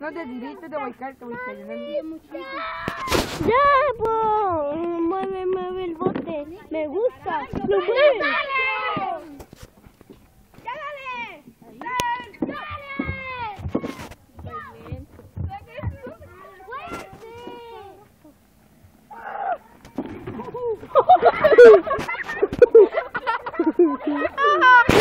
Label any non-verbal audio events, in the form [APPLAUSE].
No te diriste, te voy te voy a ¡Ya, po! Mueve, mueve el bote. Me gusta. ¡Lo mueve! ¡Ya dale! ¡Ya. [LAUGHS]